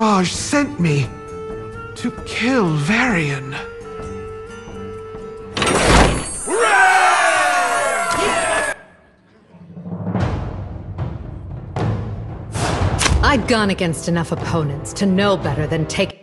Raj sent me to kill Varian. I've gone against enough opponents to know better than take